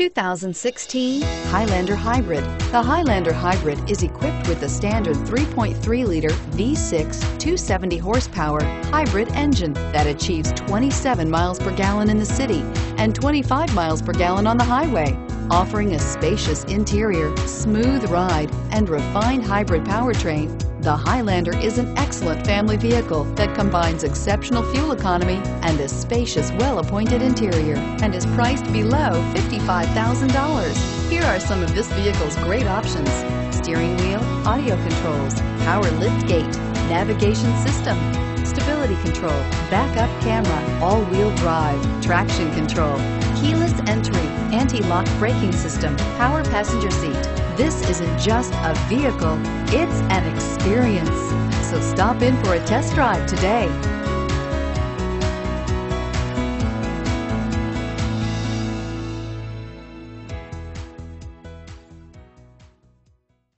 2016 Highlander Hybrid. The Highlander Hybrid is equipped with the standard 3.3-liter V6 270 horsepower hybrid engine that achieves 27 miles per gallon in the city and 25 miles per gallon on the highway. Offering a spacious interior, smooth ride, and refined hybrid powertrain, the Highlander is an excellent family vehicle that combines exceptional fuel economy and a spacious, well-appointed interior and is priced below $55,000. Here are some of this vehicle's great options. Steering wheel, audio controls, power lift gate, navigation system, stability control, backup camera, all-wheel drive, traction control, keyless entry, anti-lock braking system, power passenger seat. This isn't just a vehicle, it's an experience. So stop in for a test drive today.